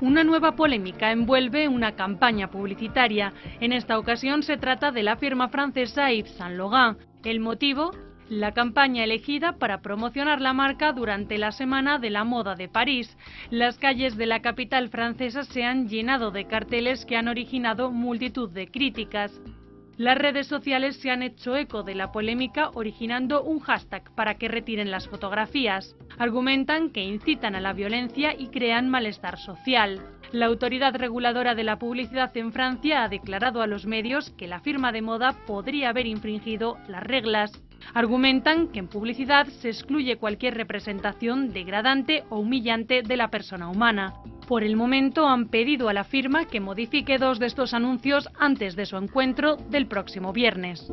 Una nueva polémica envuelve una campaña publicitaria. En esta ocasión se trata de la firma francesa Yves Saint Laurent. El motivo, la campaña elegida para promocionar la marca durante la Semana de la Moda de París. Las calles de la capital francesa se han llenado de carteles que han originado multitud de críticas. Las redes sociales se han hecho eco de la polémica originando un hashtag para que retiren las fotografías. Argumentan que incitan a la violencia y crean malestar social. La autoridad reguladora de la publicidad en Francia ha declarado a los medios que la firma de moda podría haber infringido las reglas. Argumentan que en publicidad se excluye cualquier representación degradante o humillante de la persona humana. Por el momento han pedido a la firma que modifique dos de estos anuncios antes de su encuentro del próximo viernes.